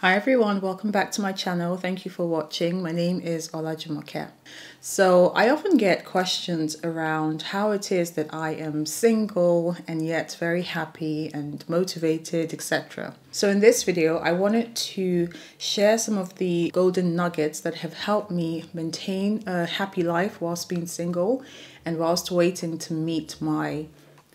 Hi everyone, welcome back to my channel. Thank you for watching. My name is Olajumoke. So I often get questions around how it is that I am single and yet very happy and motivated, etc. So in this video, I wanted to share some of the golden nuggets that have helped me maintain a happy life whilst being single and whilst waiting to meet my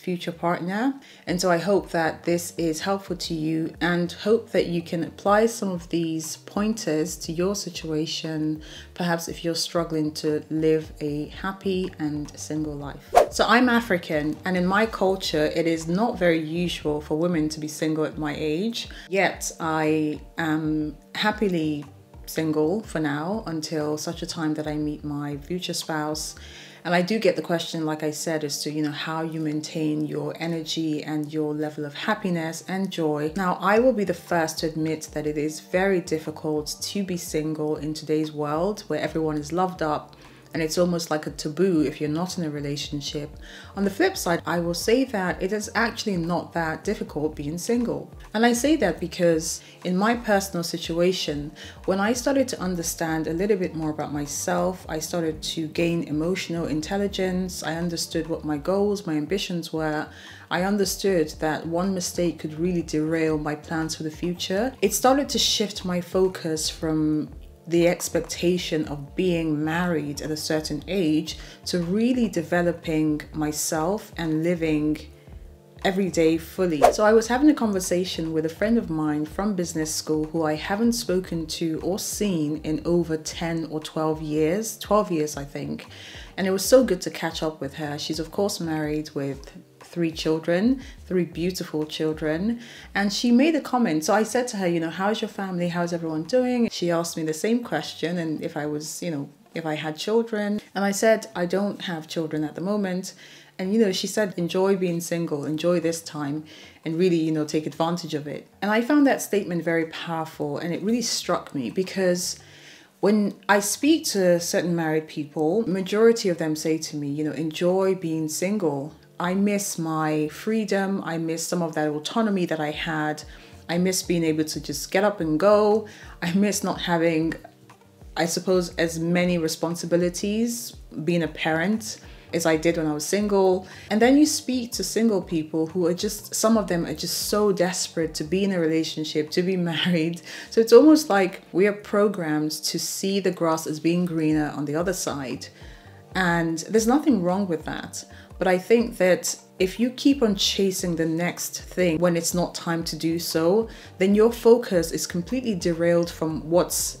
future partner. And so I hope that this is helpful to you and hope that you can apply some of these pointers to your situation, perhaps if you're struggling to live a happy and single life. So I'm African, and in my culture, it is not very usual for women to be single at my age. Yet I am happily single for now until such a time that I meet my future spouse and I do get the question, like I said, as to, you know, how you maintain your energy and your level of happiness and joy. Now, I will be the first to admit that it is very difficult to be single in today's world where everyone is loved up and it's almost like a taboo if you're not in a relationship. On the flip side, I will say that it is actually not that difficult being single. And I say that because in my personal situation, when I started to understand a little bit more about myself, I started to gain emotional intelligence, I understood what my goals, my ambitions were. I understood that one mistake could really derail my plans for the future. It started to shift my focus from the expectation of being married at a certain age to really developing myself and living every day fully. So I was having a conversation with a friend of mine from business school who I haven't spoken to or seen in over 10 or 12 years, 12 years I think. And it was so good to catch up with her. She's of course married with three children, three beautiful children. And she made a comment. So I said to her, you know, how's your family? How's everyone doing? She asked me the same question and if I was, you know, if I had children. And I said, I don't have children at the moment. And, you know, she said, enjoy being single, enjoy this time, and really, you know, take advantage of it. And I found that statement very powerful and it really struck me because when I speak to certain married people, majority of them say to me, you know, enjoy being single. I miss my freedom. I miss some of that autonomy that I had. I miss being able to just get up and go. I miss not having, I suppose, as many responsibilities being a parent as I did when I was single. And then you speak to single people who are just, some of them are just so desperate to be in a relationship, to be married. So it's almost like we are programmed to see the grass as being greener on the other side. And there's nothing wrong with that. But I think that if you keep on chasing the next thing when it's not time to do so, then your focus is completely derailed from what's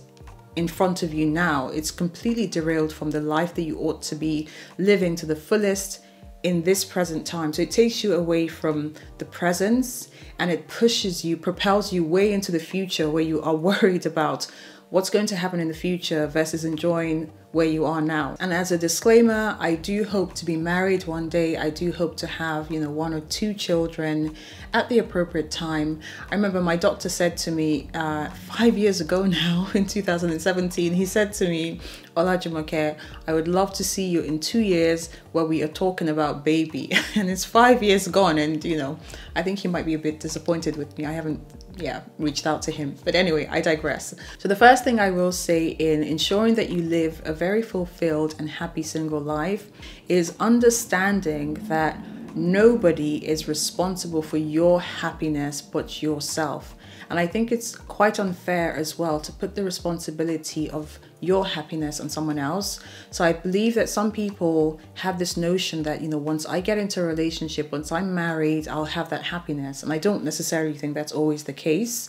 in front of you now. It's completely derailed from the life that you ought to be living to the fullest in this present time. So it takes you away from the presence and it pushes you, propels you way into the future where you are worried about what's going to happen in the future versus enjoying where you are now. And as a disclaimer, I do hope to be married one day. I do hope to have, you know, one or two children at the appropriate time. I remember my doctor said to me uh, five years ago now, in 2017, he said to me, Olajumoke, I would love to see you in two years where we are talking about baby. and it's five years gone, and you know, I think he might be a bit disappointed with me. I haven't yeah, reached out to him. But anyway, I digress. So the first thing I will say in ensuring that you live a very fulfilled and happy single life is understanding that nobody is responsible for your happiness but yourself. And I think it's quite unfair as well to put the responsibility of your happiness on someone else. So I believe that some people have this notion that, you know, once I get into a relationship, once I'm married, I'll have that happiness. And I don't necessarily think that's always the case.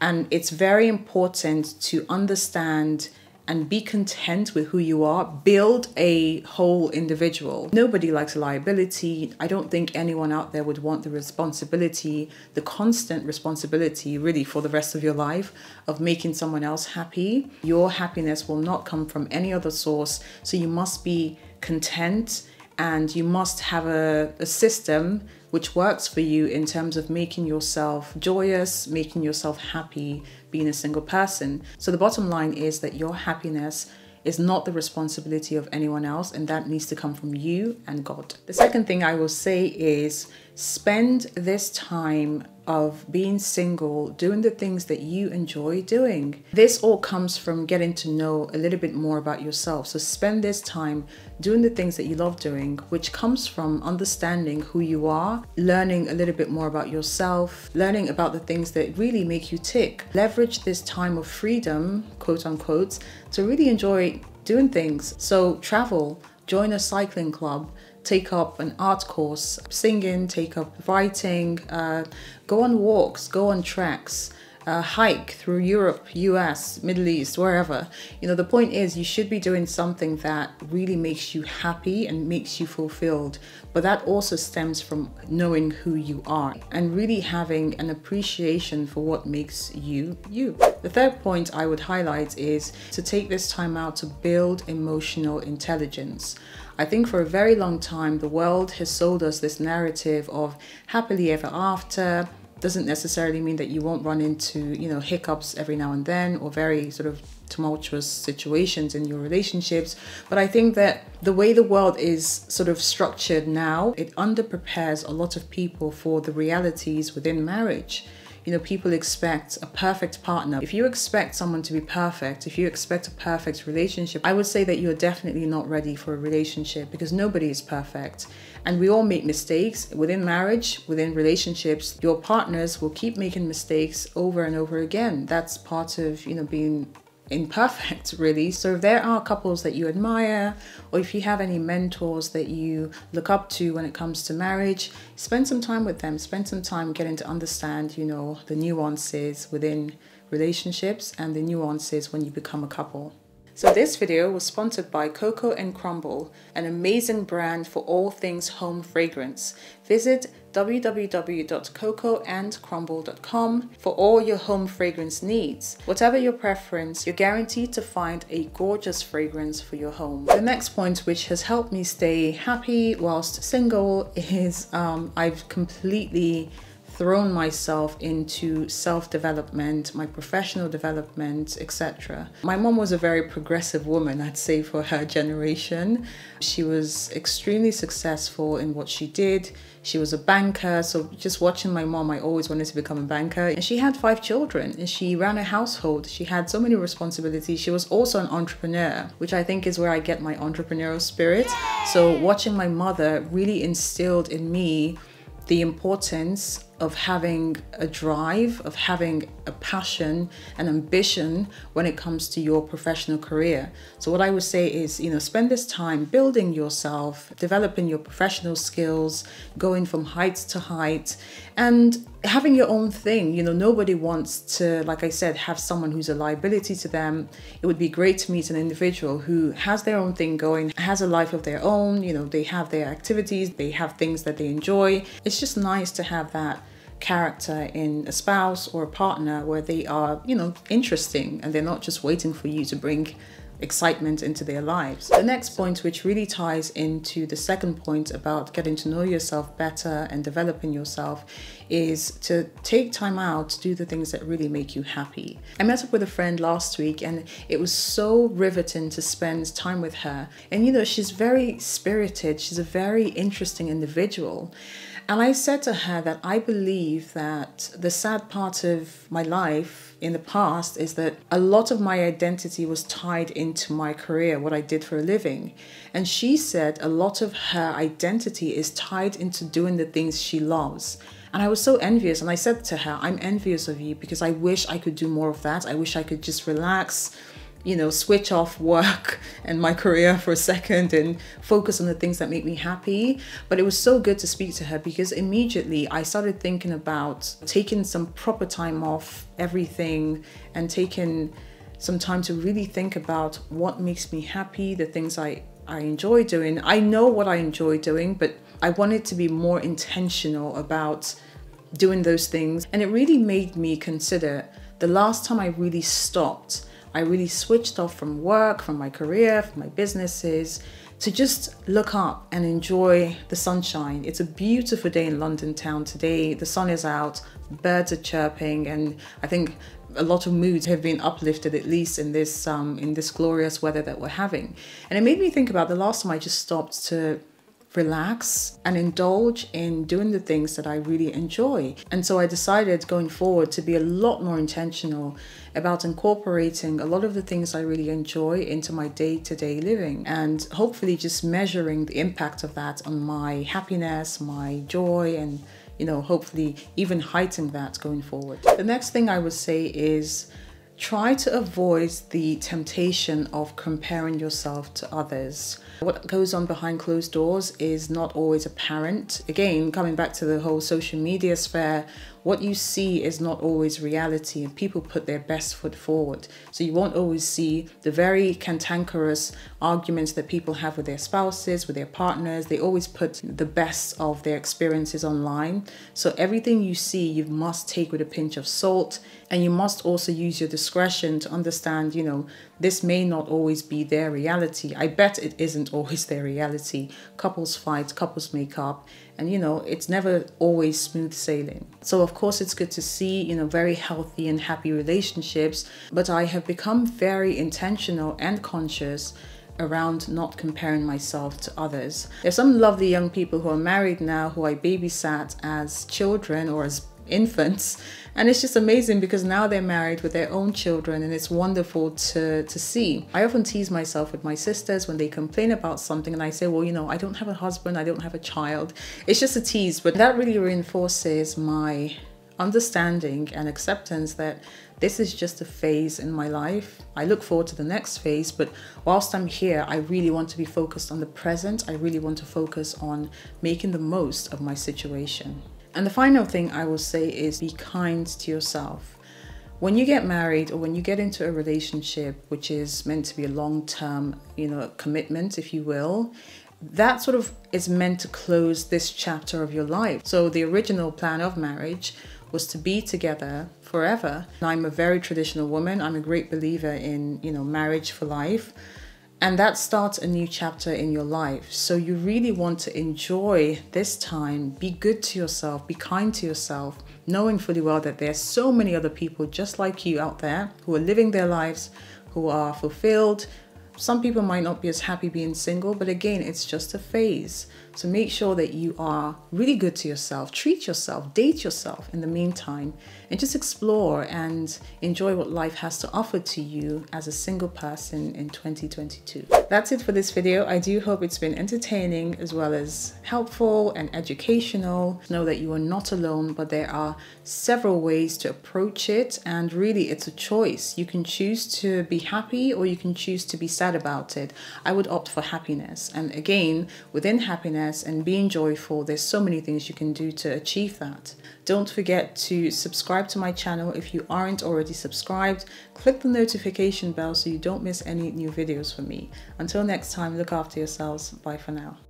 And it's very important to understand and be content with who you are. Build a whole individual. Nobody likes liability. I don't think anyone out there would want the responsibility, the constant responsibility, really, for the rest of your life of making someone else happy. Your happiness will not come from any other source. So you must be content and you must have a, a system which works for you in terms of making yourself joyous, making yourself happy, being a single person. So the bottom line is that your happiness is not the responsibility of anyone else, and that needs to come from you and God. The second thing I will say is spend this time of being single, doing the things that you enjoy doing. This all comes from getting to know a little bit more about yourself. So spend this time doing the things that you love doing, which comes from understanding who you are, learning a little bit more about yourself, learning about the things that really make you tick. Leverage this time of freedom, quote unquote, to really enjoy doing things. So travel, join a cycling club, take up an art course, singing, take up writing, uh, go on walks, go on treks. Uh, hike through Europe, US, Middle East, wherever. You know, the point is you should be doing something that really makes you happy and makes you fulfilled. But that also stems from knowing who you are and really having an appreciation for what makes you you. The third point I would highlight is to take this time out to build emotional intelligence. I think for a very long time, the world has sold us this narrative of happily ever after. Doesn't necessarily mean that you won't run into, you know, hiccups every now and then or very sort of tumultuous situations in your relationships. But I think that the way the world is sort of structured now, it underprepares a lot of people for the realities within marriage you know, people expect a perfect partner. If you expect someone to be perfect, if you expect a perfect relationship, I would say that you're definitely not ready for a relationship because nobody is perfect. And we all make mistakes within marriage, within relationships. Your partners will keep making mistakes over and over again. That's part of, you know, being imperfect, really. So if there are couples that you admire, or if you have any mentors that you look up to when it comes to marriage, spend some time with them. Spend some time getting to understand, you know, the nuances within relationships and the nuances when you become a couple. So this video was sponsored by Coco and Crumble, an amazing brand for all things home fragrance. Visit www.cocoandcrumble.com for all your home fragrance needs. Whatever your preference, you're guaranteed to find a gorgeous fragrance for your home. The next point which has helped me stay happy whilst single is um, I've completely thrown myself into self development, my professional development, etc. My mom was a very progressive woman, I'd say, for her generation. She was extremely successful in what she did. She was a banker, so just watching my mom, I always wanted to become a banker. And she had five children and she ran a household. She had so many responsibilities. She was also an entrepreneur, which I think is where I get my entrepreneurial spirit. So watching my mother really instilled in me the importance of having a drive, of having a passion and ambition when it comes to your professional career. So, what I would say is, you know, spend this time building yourself, developing your professional skills, going from height to height, and having your own thing. You know, nobody wants to, like I said, have someone who's a liability to them. It would be great to meet an individual who has their own thing going, has a life of their own. You know, they have their activities, they have things that they enjoy. It's just nice to have that character in a spouse or a partner where they are, you know, interesting and they're not just waiting for you to bring excitement into their lives. The next point, which really ties into the second point about getting to know yourself better and developing yourself, is to take time out to do the things that really make you happy. I met up with a friend last week and it was so riveting to spend time with her. And you know, she's very spirited, she's a very interesting individual. And I said to her that I believe that the sad part of my life in the past is that a lot of my identity was tied into my career, what I did for a living. And she said a lot of her identity is tied into doing the things she loves. And I was so envious. And I said to her, I'm envious of you because I wish I could do more of that. I wish I could just relax you know, switch off work and my career for a second and focus on the things that make me happy. But it was so good to speak to her because immediately I started thinking about taking some proper time off everything and taking some time to really think about what makes me happy, the things I, I enjoy doing. I know what I enjoy doing, but I wanted to be more intentional about doing those things. And it really made me consider the last time I really stopped I really switched off from work, from my career, from my businesses to just look up and enjoy the sunshine. It's a beautiful day in London town today. The sun is out, birds are chirping, and I think a lot of moods have been uplifted at least in this um, in this glorious weather that we're having. And it made me think about the last time I just stopped to relax and indulge in doing the things that I really enjoy. And so I decided going forward to be a lot more intentional about incorporating a lot of the things I really enjoy into my day to day living and hopefully just measuring the impact of that on my happiness, my joy, and you know, hopefully even heighten that going forward. The next thing I would say is try to avoid the temptation of comparing yourself to others. What goes on behind closed doors is not always apparent. Again, coming back to the whole social media sphere, what you see is not always reality, and people put their best foot forward. So you won't always see the very cantankerous arguments that people have with their spouses, with their partners. They always put the best of their experiences online. So everything you see, you must take with a pinch of salt, and you must also use your discretion to understand, you know, this may not always be their reality. I bet it isn't always their reality. Couples fight, couples make up, and you know, it's never always smooth sailing. So, of course, it's good to see, you know, very healthy and happy relationships, but I have become very intentional and conscious around not comparing myself to others. There's some lovely young people who are married now who I babysat as children or as infants and it's just amazing because now they're married with their own children and it's wonderful to to see i often tease myself with my sisters when they complain about something and i say well you know i don't have a husband i don't have a child it's just a tease but that really reinforces my understanding and acceptance that this is just a phase in my life. I look forward to the next phase, but whilst I'm here, I really want to be focused on the present. I really want to focus on making the most of my situation. And the final thing I will say is be kind to yourself. When you get married or when you get into a relationship which is meant to be a long-term, you know, commitment if you will, that sort of is meant to close this chapter of your life. So the original plan of marriage was to be together forever. I'm a very traditional woman. I'm a great believer in, you know, marriage for life. And that starts a new chapter in your life. So you really want to enjoy this time, be good to yourself, be kind to yourself, knowing fully well that there's so many other people just like you out there who are living their lives, who are fulfilled. Some people might not be as happy being single, but again, it's just a phase. So make sure that you are really good to yourself, treat yourself, date yourself in the meantime, and just explore and enjoy what life has to offer to you as a single person in 2022. That's it for this video. I do hope it's been entertaining as well as helpful and educational. Know that you are not alone, but there are several ways to approach it, and really it's a choice. You can choose to be happy or you can choose to be sad about it. I would opt for happiness. And again, within happiness, happiness and being joyful. There's so many things you can do to achieve that. Don't forget to subscribe to my channel if you aren't already subscribed. Click the notification bell so you don't miss any new videos from me. Until next time, look after yourselves. Bye for now.